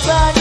nobody